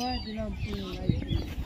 Mama, je l'ai un peu.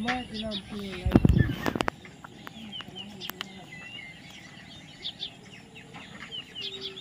Kumain din ang pinay. Hoy, sir.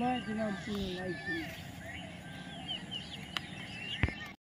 Imagine I'm feeling like this.